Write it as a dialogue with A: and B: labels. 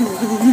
A: Yeah.